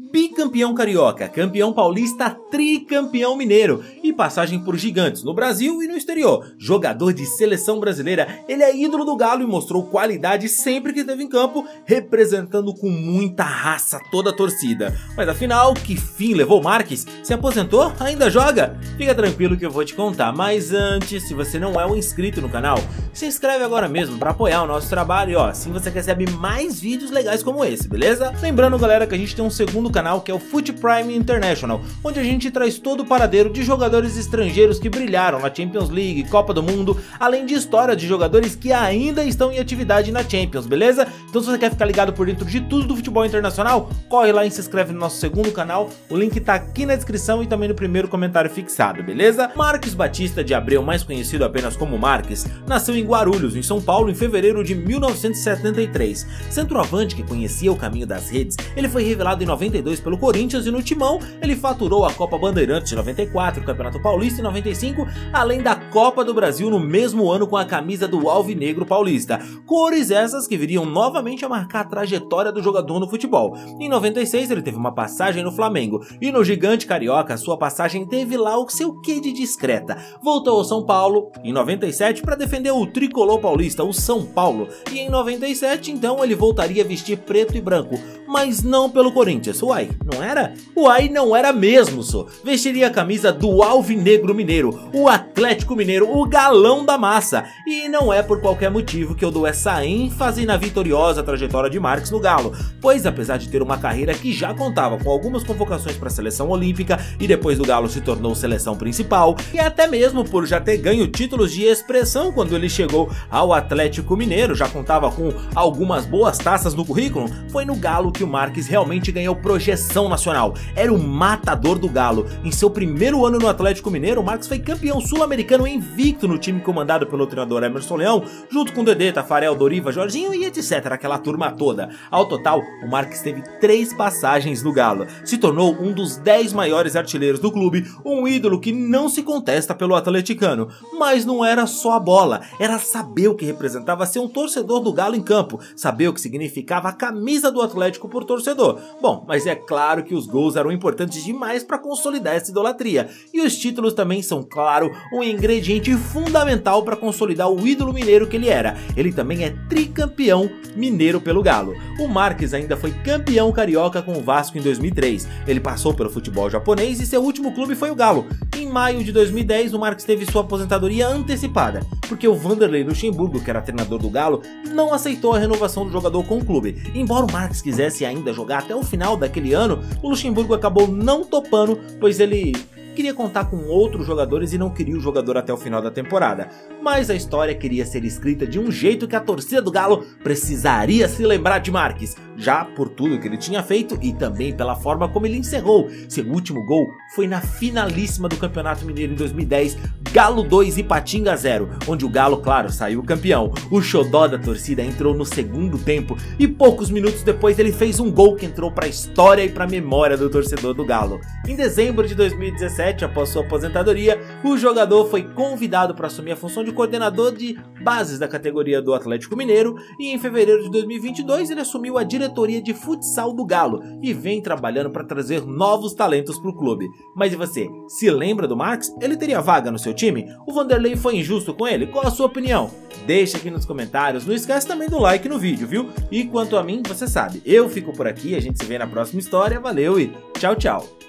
Bicampeão carioca, campeão paulista, tricampeão mineiro e passagem por gigantes no Brasil e no exterior. Jogador de seleção brasileira, ele é ídolo do Galo e mostrou qualidade sempre que esteve em campo, representando com muita raça toda a torcida. Mas afinal, que fim levou Marques? Se aposentou? Ainda joga? Fica tranquilo que eu vou te contar, mas antes, se você não é um inscrito no canal, se inscreve agora mesmo para apoiar o nosso trabalho e ó, assim você recebe mais vídeos legais como esse, beleza? Lembrando galera que a gente tem um segundo do canal que é o Foot Prime International, onde a gente traz todo o paradeiro de jogadores estrangeiros que brilharam na Champions League, Copa do Mundo, além de história de jogadores que ainda estão em atividade na Champions, beleza? Então se você quer ficar ligado por dentro de tudo do futebol internacional, corre lá e se inscreve no nosso segundo canal, o link tá aqui na descrição e também no primeiro comentário fixado, beleza? Marques Batista de Abreu, mais conhecido apenas como Marques, nasceu em Guarulhos, em São Paulo, em fevereiro de 1973. Centroavante que conhecia o caminho das redes, ele foi revelado em 92 92 pelo Corinthians e no Timão ele faturou a Copa Bandeirantes de 94, o Campeonato Paulista em 95, além da Copa do Brasil no mesmo ano com a camisa do Alvinegro Paulista. Cores essas que viriam novamente a marcar a trajetória do jogador no futebol. Em 96 ele teve uma passagem no Flamengo e no Gigante Carioca sua passagem teve lá o seu quê de discreta. Voltou ao São Paulo em 97 para defender o tricolor paulista, o São Paulo, e em 97 então ele voltaria a vestir preto e branco, mas não pelo Corinthians, Uai, não era? Uai, não era mesmo, só. Vestiria a camisa do Alvinegro Mineiro, o Atlético Mineiro, o galão da massa. E não é por qualquer motivo que eu dou essa ênfase na vitoriosa trajetória de Marques no Galo, pois apesar de ter uma carreira que já contava com algumas convocações para a seleção olímpica e depois do Galo se tornou seleção principal, e até mesmo por já ter ganho títulos de expressão quando ele chegou ao Atlético Mineiro, já contava com algumas boas taças no currículo, foi no Galo que o Marques realmente ganhou projeção nacional. Era o matador do Galo. Em seu primeiro ano no Atlético Mineiro, Marcos foi campeão sul-americano invicto no time comandado pelo treinador Emerson Leão, junto com Dedê, Tafarel, Doriva, Jorginho e etc. Aquela turma toda. Ao total, o Marques teve três passagens no Galo. Se tornou um dos dez maiores artilheiros do clube, um ídolo que não se contesta pelo atleticano. Mas não era só a bola, era saber o que representava ser um torcedor do Galo em campo, saber o que significava a camisa do Atlético por torcedor. Bom, mas é claro que os gols eram importantes demais para consolidar essa idolatria, e os títulos também são, claro, um ingrediente fundamental para consolidar o ídolo mineiro que ele era. Ele também é tricampeão mineiro pelo Galo. O Marques ainda foi campeão carioca com o Vasco em 2003. Ele passou pelo futebol japonês e seu último clube foi o Galo. Em maio de 2010, o Marques teve sua aposentadoria antecipada, porque o Vanderlei Luxemburgo, que era treinador do Galo, não aceitou a renovação do jogador com o clube. Embora o Marques quisesse ainda jogar até o final daquele ano, o Luxemburgo acabou não topando, pois ele queria contar com outros jogadores e não queria o jogador até o final da temporada. Mas a história queria ser escrita de um jeito que a torcida do Galo precisaria se lembrar de Marques, já por tudo que ele tinha feito e também pela forma como ele encerrou. Seu último gol foi na finalíssima do Campeonato Mineiro em 2010, Galo 2 e Patinga 0, onde o Galo, claro, saiu campeão. O xodó da torcida entrou no segundo tempo e poucos minutos depois ele fez um gol que entrou para a história e para a memória do torcedor do Galo. Em dezembro de 2017, 2007, após sua aposentadoria, o jogador foi convidado para assumir a função de coordenador de bases da categoria do Atlético Mineiro e em fevereiro de 2022 ele assumiu a diretoria de futsal do Galo e vem trabalhando para trazer novos talentos para o clube. Mas e você, se lembra do Marx? Ele teria vaga no seu time? O Vanderlei foi injusto com ele? Qual a sua opinião? Deixa aqui nos comentários, não esquece também do like no vídeo, viu? E quanto a mim, você sabe, eu fico por aqui, a gente se vê na próxima história, valeu e tchau, tchau!